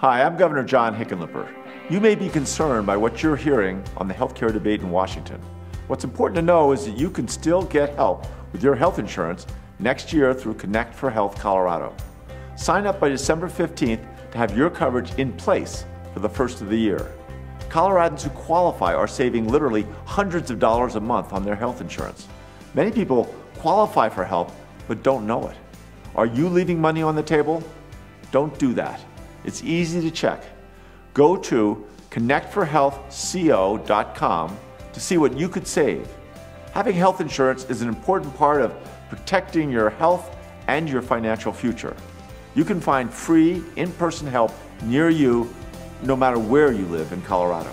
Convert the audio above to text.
Hi, I'm Governor John Hickenlooper. You may be concerned by what you're hearing on the healthcare debate in Washington. What's important to know is that you can still get help with your health insurance next year through Connect for Health Colorado. Sign up by December 15th to have your coverage in place for the first of the year. Coloradans who qualify are saving literally hundreds of dollars a month on their health insurance. Many people qualify for help but don't know it. Are you leaving money on the table? Don't do that. It's easy to check. Go to connectforhealthco.com to see what you could save. Having health insurance is an important part of protecting your health and your financial future. You can find free in person help near you no matter where you live in Colorado.